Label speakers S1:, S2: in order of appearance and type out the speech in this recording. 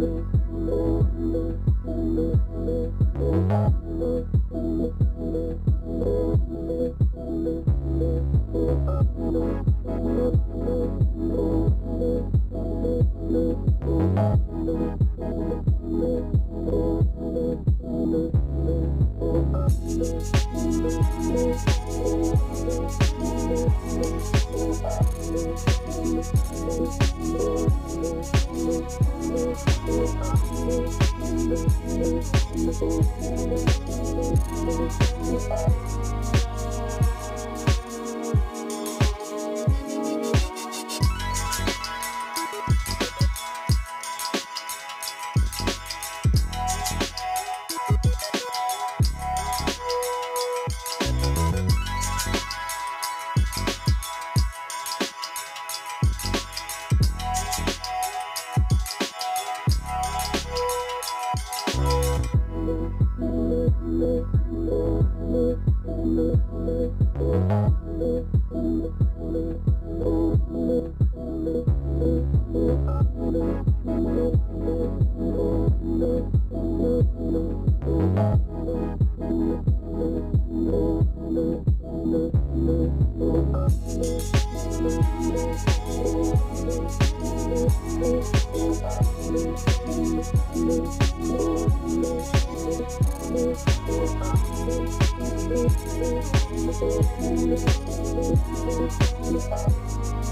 S1: Oh, Música Oh, oh, oh. I'm not afraid of